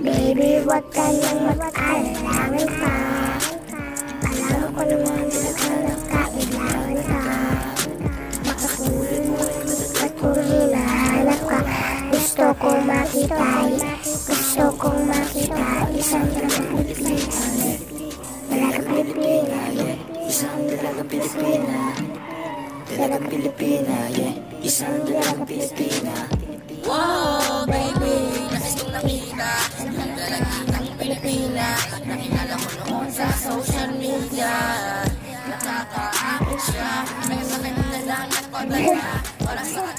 Baby, what kind of what I love for? I love when you want to come to cut me down the car. Makakulilahanap ka, gusto ko makita, gusto ko makita isang dramatic Pilipina. Malaga Pilipina, isang dramatic Pilipina. Dalagang Pilipina yeah. Isang dalagang Pilipina. Wow, baby, nais kong nakita Ang dalagitang Pilipina. Nakilala ko noon sa social media. Nakakaakit siya. May sakit na lang at pagdala Para sa